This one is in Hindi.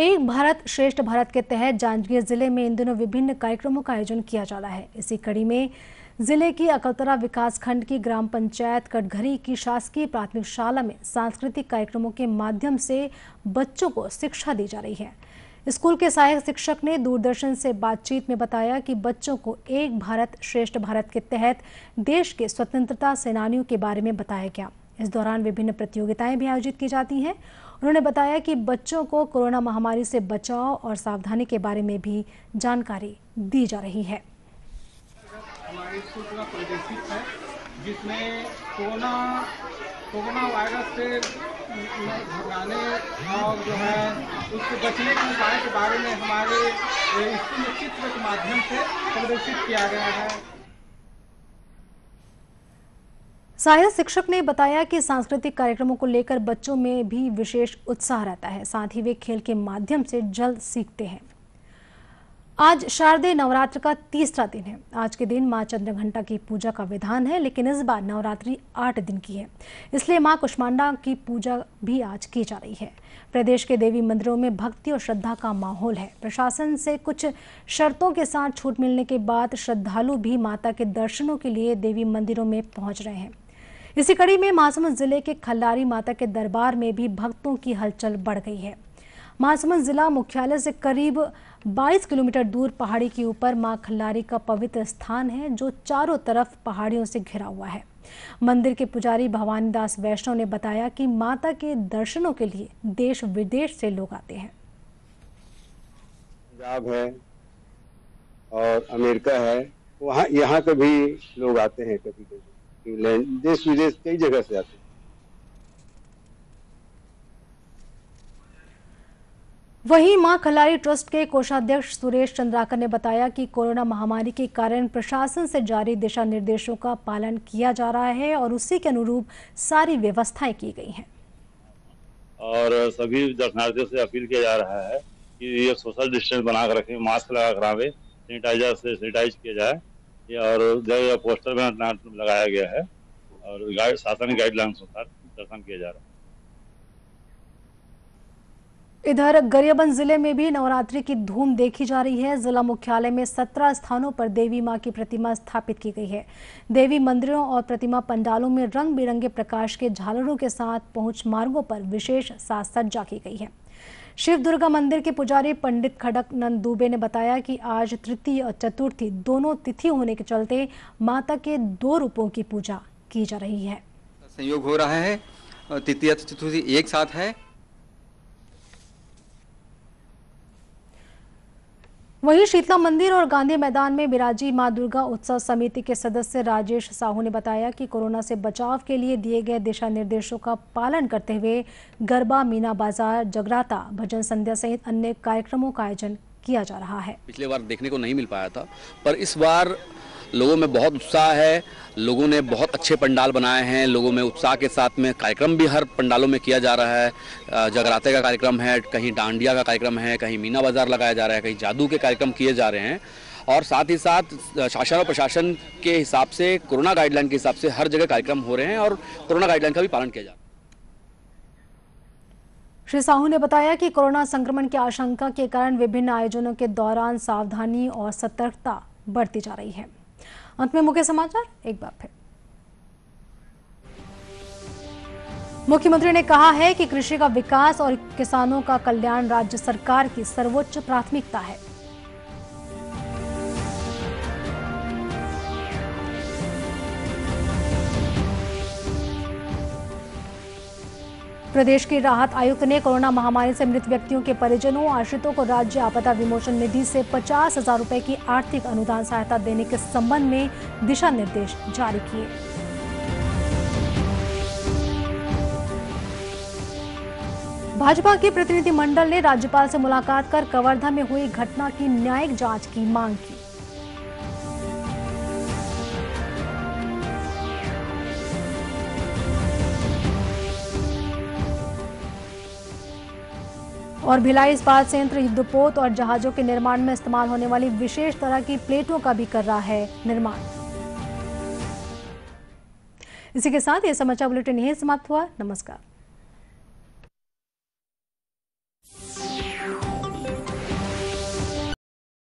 एक भारत श्रेष्ठ भारत के तहत जांजगीर ज़िले में इन दिनों विभिन्न कार्यक्रमों का आयोजन किया जा रहा है। इसी कड़ी में ज़िले की अकलतरा विकास खंड की ग्राम पंचायत कटघरी की शासकीय प्राथमिक शाला में सांस्कृतिक कार्यक्रमों के माध्यम से बच्चों को शिक्षा दी जा रही है। स्कूल के सहायक शिक्षक ने दूरदर्शन से बातचीत में बताया कि बच्चों को एक भारत श्रेष्ठ भारत के तहत देश के स्वतंत्रता सेनानियों के बारे में बताया गया। इस दौरान विभिन्न प्रतियोगिताएँ भी आयोजित की जाती हैं उन्होंने बताया कि बच्चों को कोरोना महामारी से बचाव और सावधानी के बारे में भी जानकारी दी जा रही है। जिसमें कोरोना कोरोना वायरस से घबराने और जो है उससे बचने के उपाय के बारे में हमारे स्कूल चित्र के माध्यम से प्रदर्शित किया गया है। सहायक शिक्षक ने बताया कि सांस्कृतिक कार्यक्रमों को लेकर बच्चों में भी विशेष उत्साह रहता है, साथ ही वे खेल के माध्यम से जल्द सीखते हैं। आज शारदीय नवरात्र का तीसरा दिन है। आज के दिन माँ चंद्रघंटा की पूजा का विधान है, लेकिन इस बार नवरात्रि आठ दिन की है। इसलिए माँ कुष्मांडा की पूजा भी आज की जा रही है। प्रदेश के देवी मंदिरों में भक्ति और श्रद्धा का माहौल है। प्रशासन से कुछ शर्तों के साथ छूट मिलने के बाद श्रद्धालु भी माता के दर्शनों के लिए देवी मंदिरों में पहुँच रहे हैं। इसी कड़ी में महासमुंद ज़िले के खल्लारी माता के दरबार में भी भक्तों की हलचल बढ़ गई है। महासमुंद जिला मुख्यालय से करीब 22 किलोमीटर दूर पहाड़ी के ऊपर माँ खल्लारी का पवित्र स्थान है, जो चारों तरफ़ पहाड़ियों से घिरा हुआ है। मंदिर के पुजारी भवानी दास वैष्णव ने बताया कि माता के दर्शनों के लिए देश विदेश से लोग आते हैं। पंजाब है और अमेरिका है, वहाँ यहाँ के भी लोग आते हैं कभी कभी इंग्लैंड देश विदेश कई जगह से आते वहीं माँ खलारी ट्रस्ट के कोषाध्यक्ष सुरेश चंद्राकर ने बताया कि कोरोना महामारी के कारण प्रशासन से जारी दिशा निर्देशों का पालन किया जा रहा है और उसी के अनुरूप सारी व्यवस्थाएँ की गई हैं। और सभी दर्शनार्थियों से अपील किया जा रहा है कि ये सोशल डिस्टेंस बना कर रखें मास्क लगा कर आवे सैनिटाइजर से सैनिटाइज किया जाए। और जगह पोस्टर में नाम लगाया गया है और गाइड शासन गाइडलाइंस अनुसार दर्शन किया जा रहा है। इधर गरियाबंद ज़िले में भी नवरात्रि की धूम देखी जा रही है। जिला मुख्यालय में 17 स्थानों पर देवी माँ की प्रतिमा स्थापित की गई है। देवी मंदिरों और प्रतिमा पंडालों में रंग बिरंगे प्रकाश के झालरों के साथ पहुँच मार्गों पर विशेष साज सज्जा की गई है। शिव दुर्गा मंदिर के पुजारी पंडित खड़क नंद दुबे ने बताया कि आज तृतीय और चतुर्थी दोनों तिथि होने के चलते माता के दो रूपों की पूजा की जा रही है। संयोग हो रहा है तृतीय चतुर्थी एक साथ है। वहीं शीतला मंदिर और गांधी मैदान में बिराजी माँ दुर्गा उत्सव समिति के सदस्य राजेश साहू ने बताया कि कोरोना से बचाव के लिए दिए गए दिशा निर्देशों का पालन करते हुए गरबा, मीना बाज़ार, जगराता, भजन संध्या सहित अन्य कार्यक्रमों का आयोजन किया जा रहा है। पिछले बार देखने को नहीं मिल पाया था, पर इस बार लोगों में बहुत उत्साह है, लोगों ने बहुत अच्छे पंडाल बनाए हैं, लोगों में उत्साह के साथ में कार्यक्रम भी हर पंडालों में किया जा रहा है। जगराते का कार्यक्रम है, कहीं डांडिया का कार्यक्रम है, कहीं मीना बाज़ार लगाया जा रहा है, कहीं जादू के कार्यक्रम किए जा रहे हैं। और साथ ही साथ शासन और प्रशासन के हिसाब से, कोरोना गाइडलाइन के हिसाब से हर जगह कार्यक्रम हो रहे हैं और कोरोना गाइडलाइन का भी पालन किया जा रहा है। श्री साहू ने बताया कि कोरोना संक्रमण की आशंका के कारण विभिन्न आयोजनों के दौरान सावधानी और सतर्कता बढ़ती जा रही है। अंत में मुख्य समाचार, एक बार फिर। मुख्यमंत्री ने कहा है कि कृषि का विकास और किसानों का कल्याण राज्य सरकार की सर्वोच्च प्राथमिकता है। प्रदेश के राहत आयुक्त ने कोरोना महामारी से मृत व्यक्तियों के परिजनों, आश्रितों को राज्य आपदा विमोचन निधि से पचास हज़ार रूपए की आर्थिक अनुदान सहायता देने के संबंध में दिशा निर्देश जारी किए। भाजपा के प्रतिनिधिमंडल ने राज्यपाल से मुलाकात कर कवर्धा में हुई घटना की न्यायिक जाँच की मांग की। और भिलाई इस्पात संयंत्र युद्धपोत और जहाजों के निर्माण में इस्तेमाल होने वाली विशेष तरह की प्लेटों का भी कर रहा है निर्माण। इसी के साथ ये समाचार बुलेटिन यही समाप्त हुआ। नमस्कार।